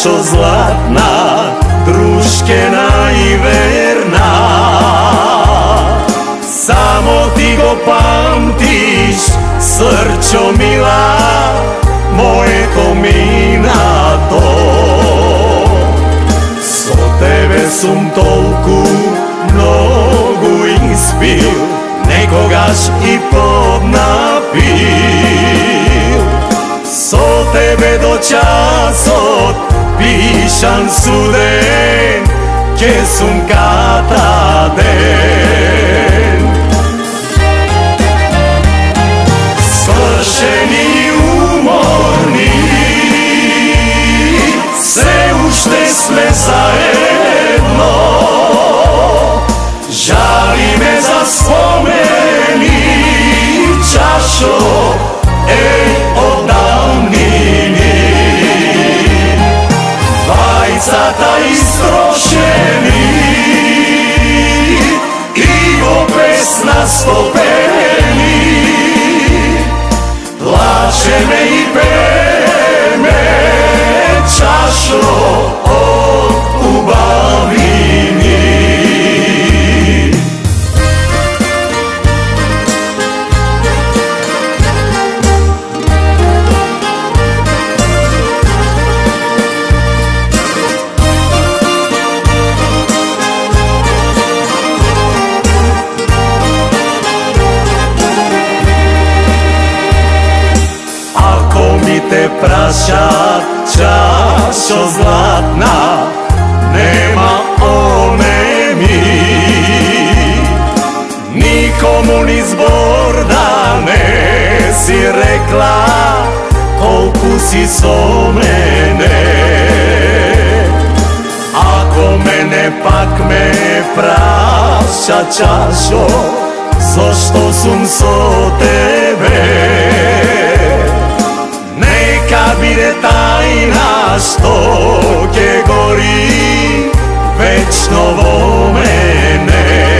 čašo zlatna, druškena i verna. Samo ti go pamtiš, srčo mila, moje komina to. So tebe sum tolku mnogu ispil, nekogaš i podnapil. So tebe do časot pišan suden, ke sum kata den Svršeni umorni, se ušte sve zajedno Žali me za spomeni čašo, Vajcata istrošeni i opes na Te prašat čašo zlatna Nema one mi. Nikomu ni zbor da ne si rekla Kolku si so mene Ako mene pak me praša čašo Zašto sum so tebe tajna što ke gori večno vo mene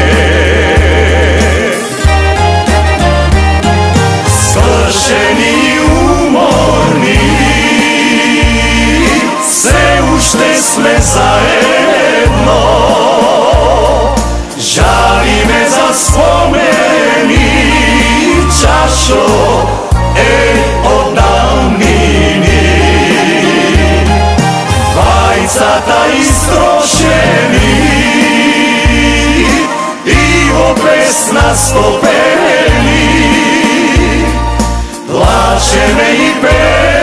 Svršeni umorni se ušte zajedno opes na stopeni Plače me i peme